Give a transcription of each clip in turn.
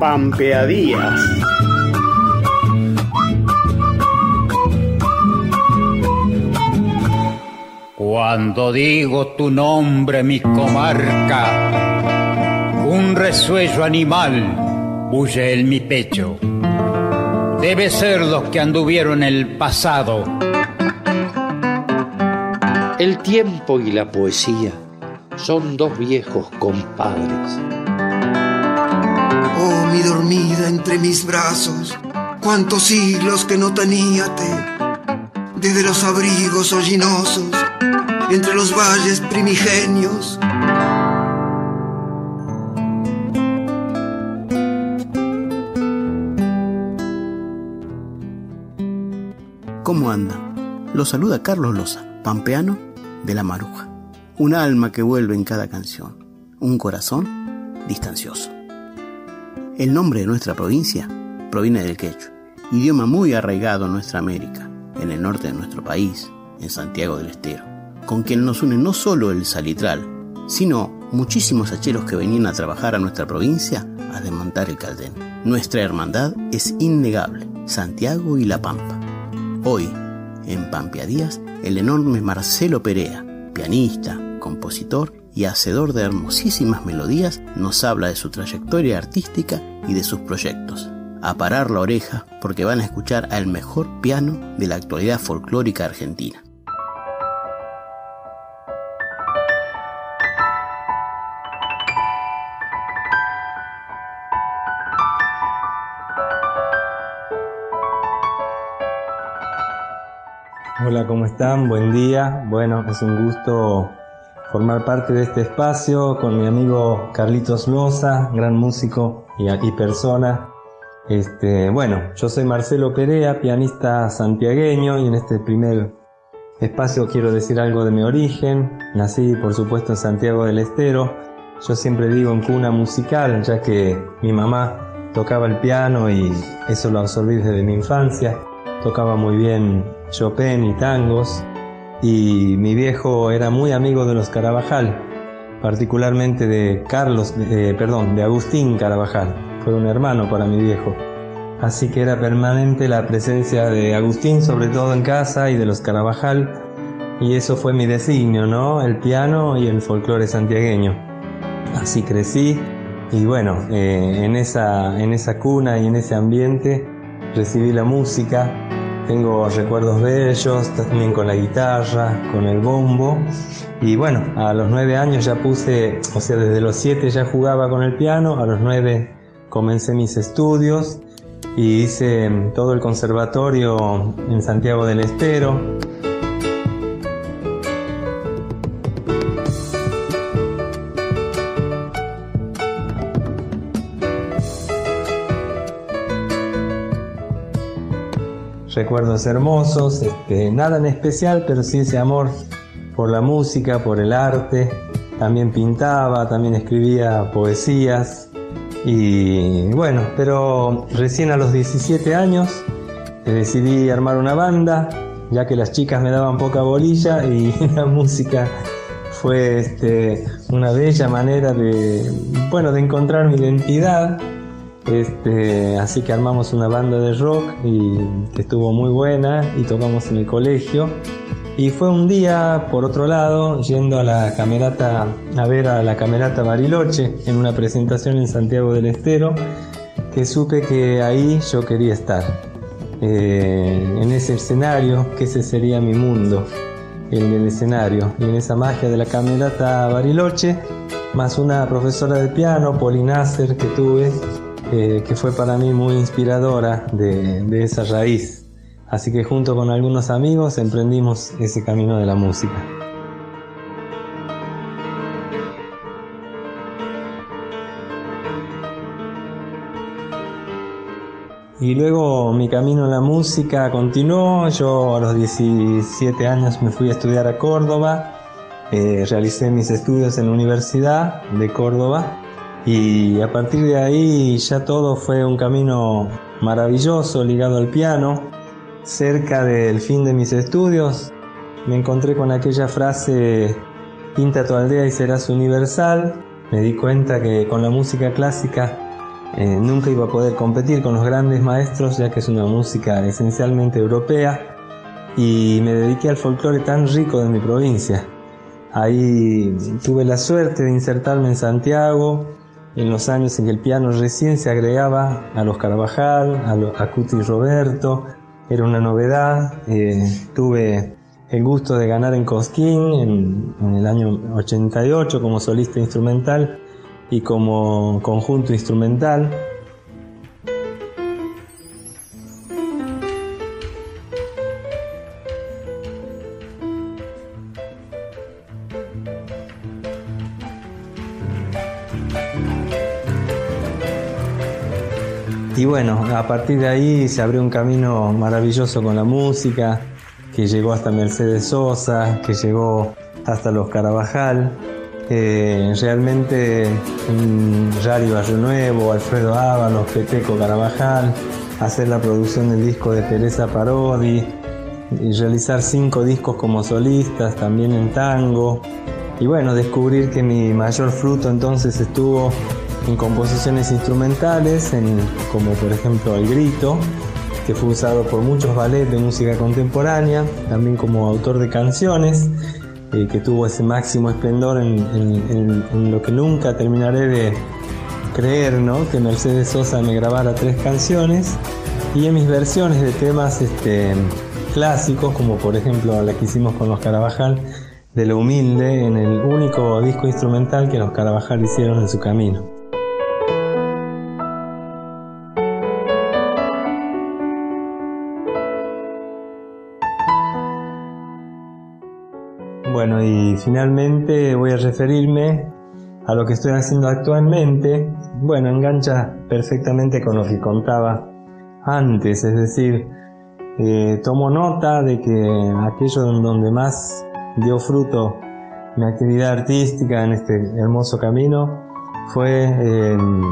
Pampeadías. Cuando digo tu nombre, mi comarca, un resuello animal bulle en mi pecho. Debe ser los que anduvieron el pasado. El tiempo y la poesía son dos viejos compadres mi dormida entre mis brazos, cuántos siglos que no teníate, desde los abrigos hollinosos, entre los valles primigenios. ¿Cómo anda? Lo saluda Carlos Loza, pampeano de la Maruja. Un alma que vuelve en cada canción, un corazón distancioso. El nombre de nuestra provincia proviene del quechua, idioma muy arraigado en nuestra América, en el norte de nuestro país, en Santiago del Estero, con quien nos une no solo el salitral, sino muchísimos hacheros que venían a trabajar a nuestra provincia a desmontar el caldén. Nuestra hermandad es innegable, Santiago y La Pampa. Hoy, en Pampeadías, el enorme Marcelo Perea, pianista, compositor y hacedor de hermosísimas melodías, nos habla de su trayectoria artística y de sus proyectos. A parar la oreja porque van a escuchar al mejor piano de la actualidad folclórica argentina. Hola, ¿cómo están? Buen día. Bueno, es un gusto formar parte de este espacio con mi amigo Carlitos Loza, gran músico y, y persona. Este, bueno, yo soy Marcelo Perea, pianista santiagueño y en este primer espacio quiero decir algo de mi origen. Nací, por supuesto, en Santiago del Estero. Yo siempre digo en cuna musical, ya que mi mamá tocaba el piano y eso lo absorbí desde mi infancia. Tocaba muy bien Chopin y tangos y mi viejo era muy amigo de los Carabajal, particularmente de Carlos, perdón, de Agustín Carabajal, fue un hermano para mi viejo. Así que era permanente la presencia de Agustín, sobre todo en casa, y de los Carabajal, y eso fue mi designio, ¿no? El piano y el folclore santiagueño. Así crecí, y bueno, eh, en, esa, en esa cuna y en ese ambiente recibí la música, tengo recuerdos de ellos, también con la guitarra, con el bombo. Y bueno, a los nueve años ya puse, o sea, desde los siete ya jugaba con el piano, a los nueve comencé mis estudios y hice todo el conservatorio en Santiago del Estero. Recuerdos hermosos, este, nada en especial, pero sí ese amor por la música, por el arte. También pintaba, también escribía poesías. Y bueno, pero recién a los 17 años eh, decidí armar una banda, ya que las chicas me daban poca bolilla y la música fue este, una bella manera de, bueno, de encontrar mi identidad este, así que armamos una banda de rock y que estuvo muy buena y tocamos en el colegio. Y fue un día, por otro lado, yendo a la camerata, a ver a la camerata Bariloche en una presentación en Santiago del Estero, que supe que ahí yo quería estar. Eh, en ese escenario, que ese sería mi mundo, el del escenario. Y en esa magia de la camerata Bariloche, más una profesora de piano, Nasser, que tuve, que fue para mí muy inspiradora de, esa raíz. Así que junto con algunos amigos emprendimos ese camino de la música. Y luego mi camino en la música continuó. Yo a los 17 años me fui a estudiar a Córdoba. Eh, realicé mis estudios en la Universidad de Córdoba y a partir de ahí ya todo fue un camino maravilloso ligado al piano. Cerca del fin de mis estudios me encontré con aquella frase, pinta tu aldea y serás universal. Me di cuenta que con la música clásica eh, nunca iba a poder competir con los grandes maestros, ya que es una música esencialmente europea, y me dediqué al folclore tan rico de mi provincia. Ahí tuve la suerte de insertarme en Santiago, en los años en que el piano recién se agregaba a los Carvajal, a, Cuti Roberto, era una novedad. Eh, tuve el gusto de ganar en Cosquín en, en, el año 88 como solista instrumental y como conjunto instrumental. Y bueno, a partir de ahí se abrió un camino maravilloso con la música, que llegó hasta Mercedes Sosa, que llegó hasta los Carabajal. realmente Rari Barrio Nuevo, Alfredo Ábalos, Peteco Carabajal, hacer la producción del disco de Teresa Parodi, y realizar cinco discos como solistas, también en tango. Y bueno, descubrir que mi mayor fruto entonces estuvo en composiciones instrumentales, como por ejemplo El Grito, que fue usado por muchos ballets de música contemporánea, también como autor de canciones, eh, que tuvo ese máximo esplendor en, lo que nunca terminaré de creer, ¿no? que Mercedes Sosa me grabara tres canciones, y en mis versiones de temas este, clásicos, como por ejemplo la que hicimos con los Carabajal, de lo humilde, en el único disco instrumental que los Carabajal hicieron en su camino. Bueno, y finalmente voy a referirme a lo que estoy haciendo actualmente. Bueno, engancha perfectamente con lo que contaba antes, es decir, eh, tomo nota de que aquello en donde más dio fruto mi actividad artística en este hermoso camino fue em,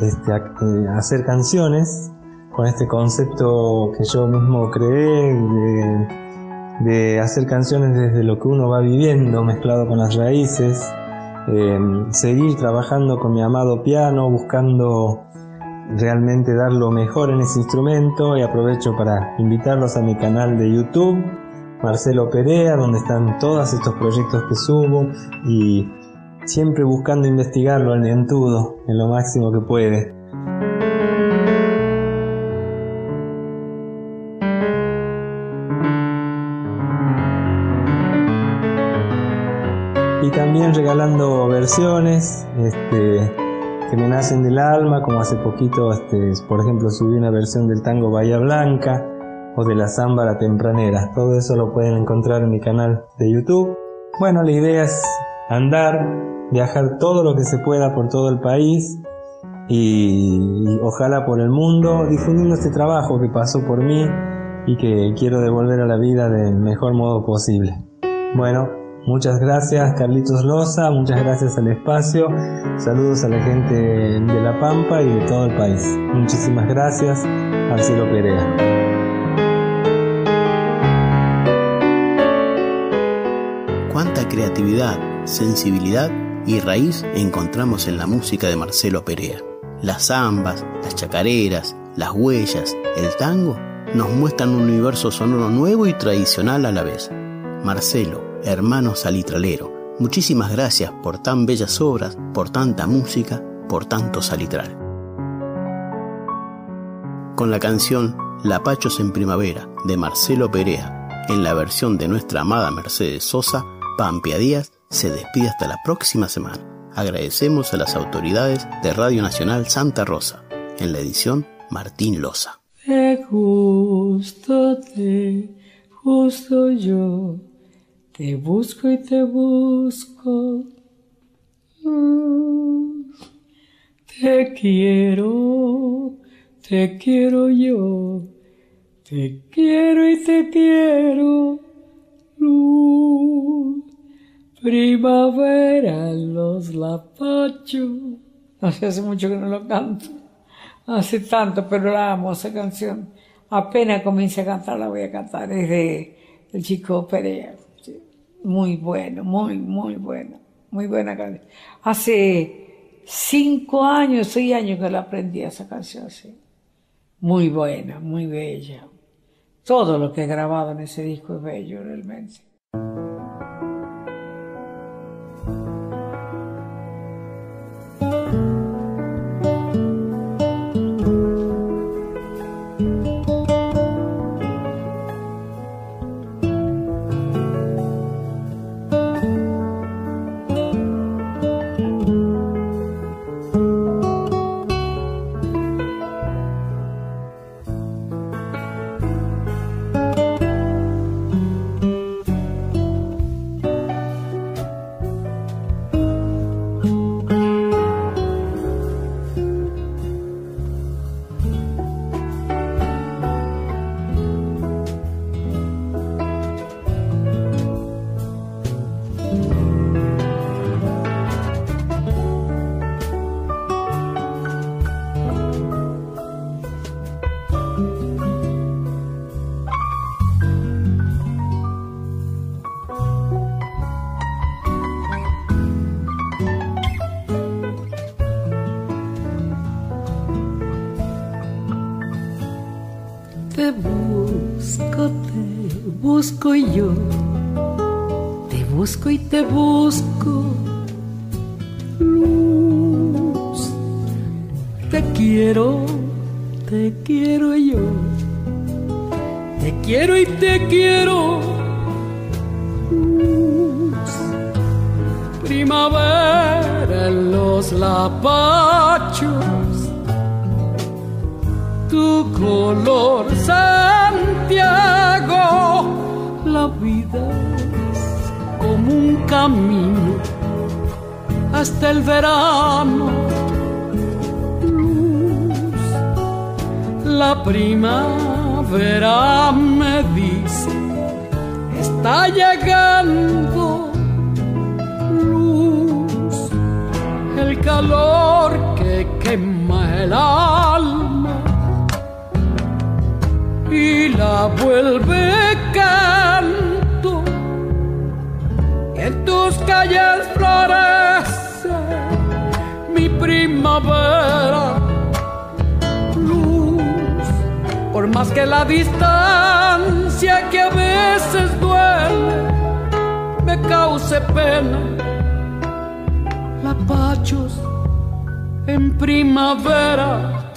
este, eh, hacer canciones con este concepto que yo mismo creé de hacer canciones desde lo que uno va viviendo, mezclado con las raíces, em, seguir trabajando con mi amado piano, buscando realmente dar lo mejor en ese instrumento y aprovecho para invitarlos a mi canal de YouTube, Marcelo Perea, donde están todos estos proyectos que subo y siempre buscando investigarlo al dientudo en lo máximo que puede. También regalando versiones este, que me nacen del alma, como hace poquito, este, por ejemplo, subí una versión del tango Bahía Blanca o de la samba La Tempranera. Todo eso lo pueden encontrar en mi canal de YouTube. Bueno, la idea es andar, viajar todo lo que se pueda por todo el país y, y ojalá por el mundo, difundiendo este trabajo que pasó por mí y que quiero devolver a la vida del mejor modo posible. Bueno, Muchas gracias Carlitos Loza, muchas gracias al espacio, saludos a la gente de La Pampa y de todo el país. Muchísimas gracias, Marcelo Perea. Cuánta creatividad, sensibilidad y raíz encontramos en la música de Marcelo Perea. Las zambas, las chacareras, las huellas, el tango nos muestran un universo sonoro nuevo y tradicional a la vez. Marcelo, hermano salitralero, muchísimas gracias por tan bellas obras, por tanta música, por tanto salitral. Con la canción Lapachos en Primavera de Marcelo Perea, en la versión de nuestra amada Mercedes Sosa, Pampia Díaz se despide hasta la próxima semana. Agradecemos a las autoridades de Radio Nacional Santa Rosa, en la edición Martín Loza. Te busco y te busco. Te quiero, te quiero yo. Te quiero y te quiero. Primavera, los lapachos. Sé, hace mucho que no lo canto. Hace tanto, pero la amo esa canción. Apenas comience a cantar, la voy a cantar. Es de el chico Perea. Muy bueno, muy, muy bueno, muy buena canción. Hace cinco años, seis años que la aprendí esa canción, sí. Muy buena, muy bella. Todo lo que he grabado en ese disco es bello realmente. Te busco luz. Te quiero, te quiero yo. Te quiero y te quiero. Luz. Primavera en los lapachos. Tu color hasta el verano. Luz, la primavera me dice, está llegando. Luz, el calor que quema el alma y la vuelve canto tus calles florece mi primavera. Luz, por más que la distancia que a veces duele me cause pena. La pachos en primavera,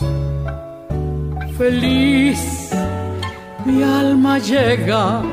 feliz mi alma llega